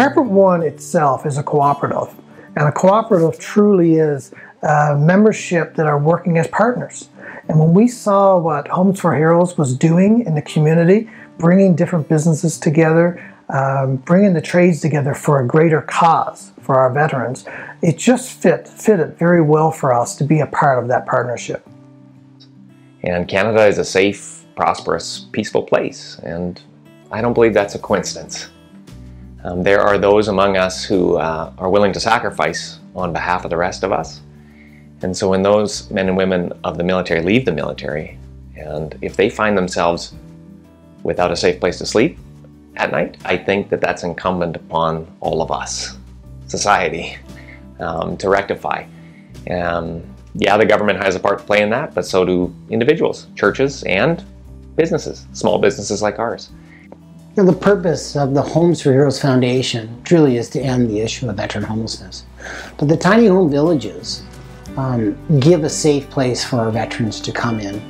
Carpet One itself is a cooperative, and a cooperative truly is a membership that are working as partners. And when we saw what Homes for Heroes was doing in the community, bringing different businesses together, um, bringing the trades together for a greater cause for our veterans, it just fit fitted very well for us to be a part of that partnership. And Canada is a safe, prosperous, peaceful place, and I don't believe that's a coincidence. Um, there are those among us who uh, are willing to sacrifice on behalf of the rest of us. And so when those men and women of the military leave the military, and if they find themselves without a safe place to sleep at night, I think that that's incumbent upon all of us, society, um, to rectify. Um, yeah, the government has a part to play in that, but so do individuals, churches, and businesses, small businesses like ours. The purpose of the Homes for Heroes Foundation truly is to end the issue of veteran homelessness. But the tiny home villages um, give a safe place for our veterans to come in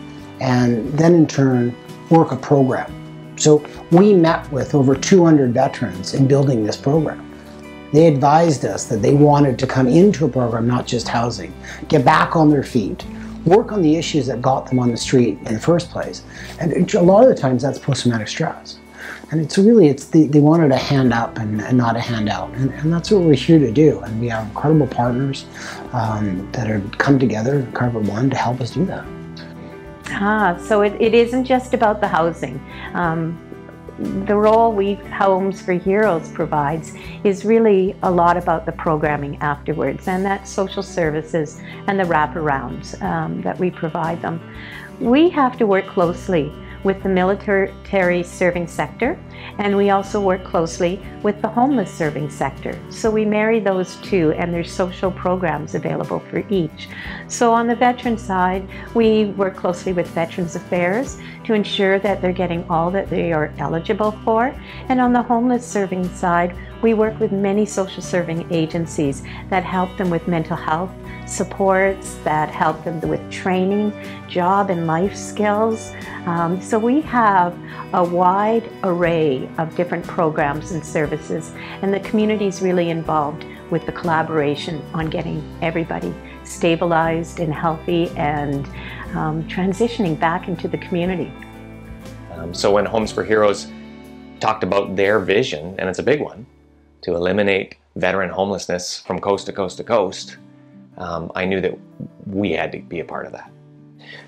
and then in turn work a program. So we met with over 200 veterans in building this program. They advised us that they wanted to come into a program, not just housing, get back on their feet, work on the issues that got them on the street in the first place. And a lot of the times that's post-traumatic stress. And it's really, it's the, they wanted a hand up and, and not a handout. And, and, that's what we're here to do. And we have incredible partners um, that have come together, Carpet One, to help us do that. Ah, so it, it isn't just about the housing. Um, the role we Homes for Heroes provides is really a lot about the programming afterwards and that social services and the wraparounds um, that we provide them. We have to work closely with the military serving sector, and we also work closely with the homeless serving sector. So we marry those two, and there's social programs available for each. So on the veteran side, we work closely with Veterans Affairs to ensure that they're getting all that they are eligible for. And on the homeless serving side, we work with many social serving agencies that help them with mental health supports, that help them with training, job and life skills. Um, so we have a wide array of different programs and services, and the community is really involved with the collaboration on getting everybody stabilized and healthy and um, transitioning back into the community. Um, so when Homes for Heroes talked about their vision, and it's a big one, to eliminate veteran homelessness from coast to coast to coast, um, I knew that we had to be a part of that.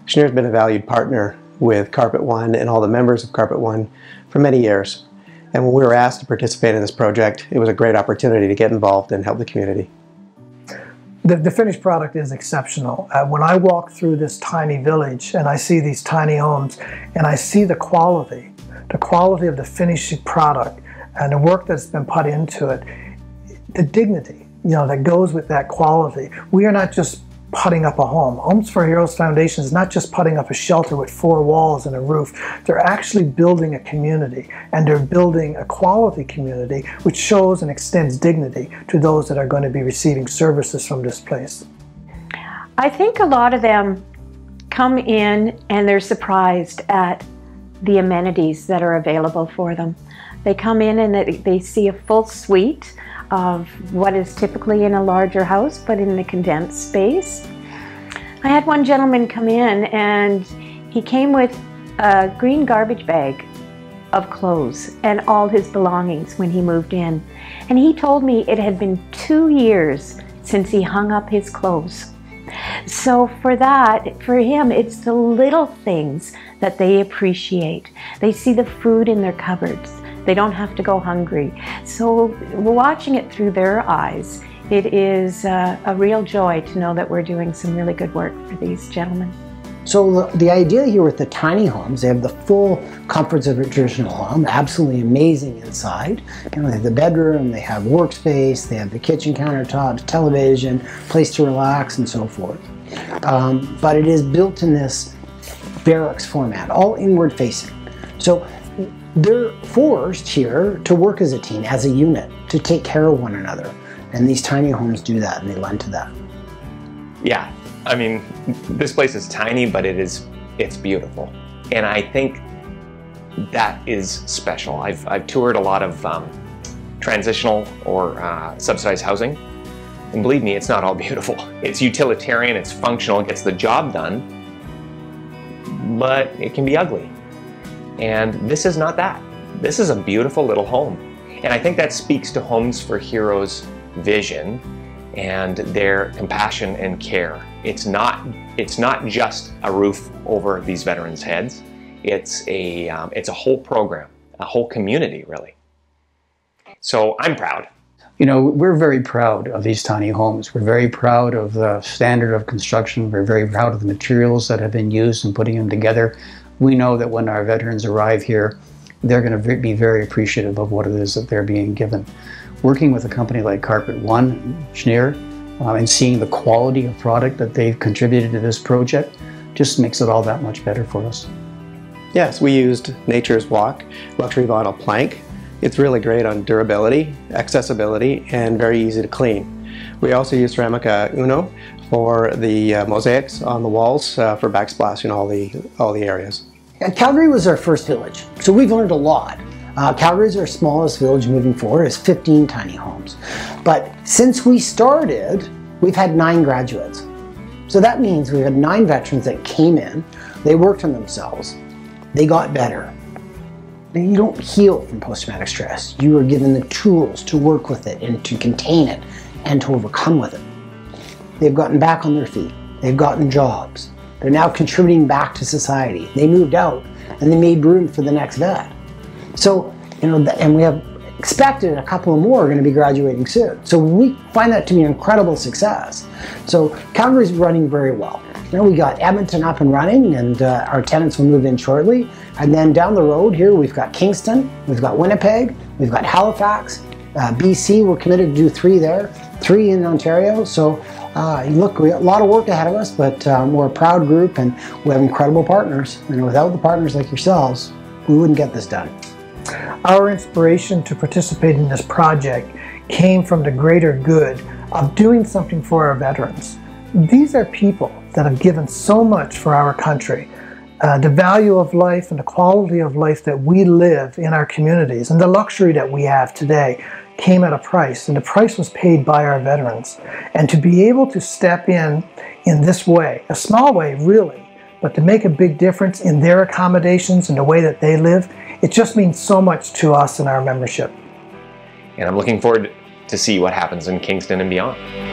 Shnier has been a valued partner with Carpet One and all the members of Carpet One for many years. And when we were asked to participate in this project, it was a great opportunity to get involved and help the community. The, the finished product is exceptional. Uh, when I walk through this tiny village and I see these tiny homes and I see the quality, the quality of the finished product and the work that's been put into it, the dignity, you know, that goes with that quality. We are not just putting up a home. Homes for Heroes Foundation is not just putting up a shelter with four walls and a roof. They're actually building a community and they're building a quality community which shows and extends dignity to those that are going to be receiving services from this place. I think a lot of them come in and they're surprised at the amenities that are available for them. They come in and they see a full suite of what is typically in a larger house, but in a condensed space. I had one gentleman come in and he came with a green garbage bag of clothes and all his belongings when he moved in. And he told me it had been two years since he hung up his clothes. So for that, for him, it's the little things that they appreciate. They see the food in their cupboards. They don't have to go hungry. So watching it through their eyes, it is uh, a real joy to know that we're doing some really good work for these gentlemen. So the, idea here with the tiny homes, they have the full comforts of a traditional home, absolutely amazing inside. You know, they have the bedroom, they have workspace, they have the kitchen countertops, television, place to relax, and so forth. Um, but it is built in this barracks format, all inward facing. So they're forced here to work as a team, as a unit, to take care of one another. And these tiny homes do that and they lend to that. Yeah, I mean, this place is tiny, but it is, it's beautiful. And I think that is special. I've, I've toured a lot of um, transitional or uh, subsidized housing. And believe me, it's not all beautiful. It's utilitarian, it's functional, it gets the job done, but it can be ugly. And this is not that. This is a beautiful little home. And I think that speaks to Homes for Heroes vision and their compassion and care. It's not, it's not just a roof over these veterans' heads. It's a, um, it's a whole program, a whole community, really. So I'm proud. You know, we're very proud of these tiny homes. We're very proud of the standard of construction. We're very proud of the materials that have been used in putting them together. We know that when our veterans arrive here, they're going to be very appreciative of what it is that they're being given. Working with a company like Carpet One, Shnier, uh, and seeing the quality of product that they've contributed to this project just makes it all that much better for us. Yes, we used Nature's Walk luxury vinyl plank. It's really great on durability, accessibility, and very easy to clean. We also used Ceramica Uno for the uh, mosaics on the walls uh, for backsplashing all the, all the areas. Calgary was our first village, so we've learned a lot. Uh, Calgary is our smallest village moving forward, it's 15 tiny homes. But since we started, we've had nine graduates. So that means we've had nine veterans that came in, they worked on themselves, they got better. You don't heal from post-traumatic stress. You are given the tools to work with it and to contain it and to overcome with it. They've gotten back on their feet. They've gotten jobs. They're now contributing back to society. They moved out and they made room for the next vet. So, you know, and we have expected a couple more are going to be graduating soon. So we find that to be an incredible success. So Calgary's running very well. Now we got Edmonton up and running and uh, our tenants will move in shortly. And then down the road here, we've got Kingston, we've got Winnipeg, we've got Halifax, uh, BC, we're committed to do three there, three in Ontario. So uh, look, we got a lot of work ahead of us, but um, we're a proud group and we have incredible partners. And without the partners like yourselves, we wouldn't get this done. Our inspiration to participate in this project came from the greater good of doing something for our veterans. These are people that have given so much for our country. Uh, the value of life and the quality of life that we live in our communities and the luxury that we have today came at a price, and the price was paid by our veterans. And to be able to step in in this way, a small way really, but to make a big difference in their accommodations and the way that they live, it just means so much to us and our membership. And I'm looking forward to see what happens in Kingston and beyond.